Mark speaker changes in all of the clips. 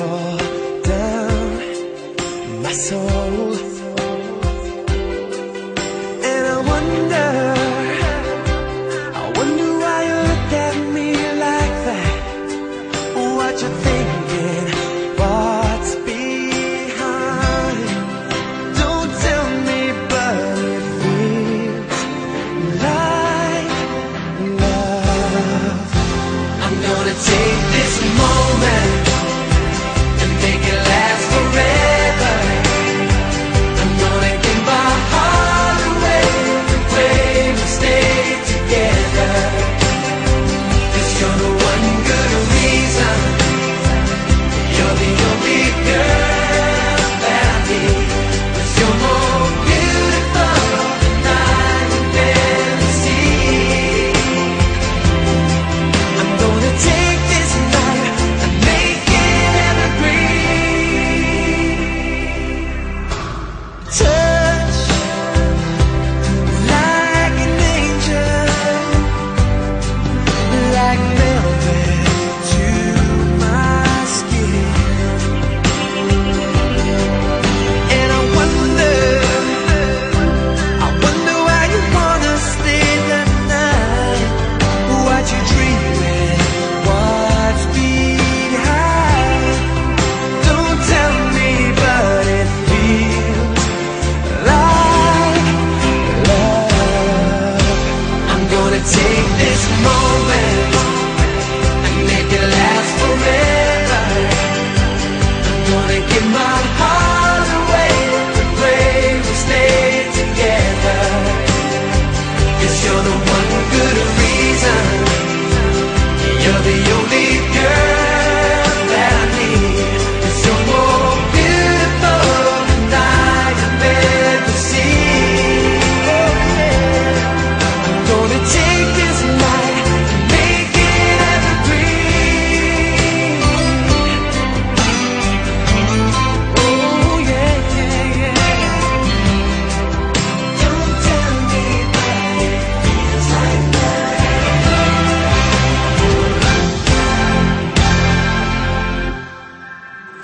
Speaker 1: fall down my soul. And I wonder, I wonder why you looked at me like that. What you think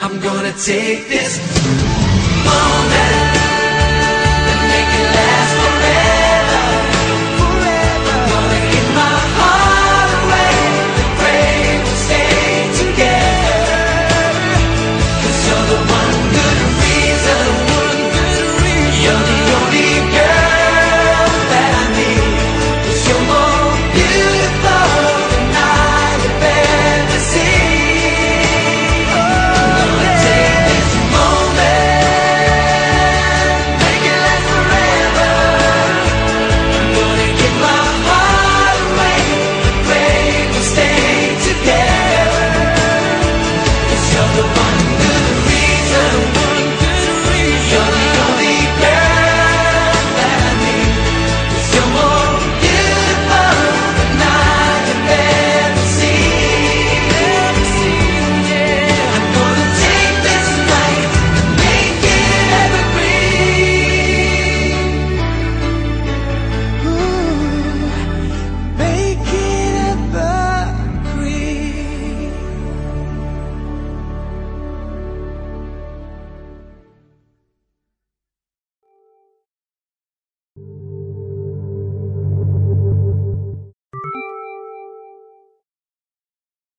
Speaker 1: I'm gonna take this moment.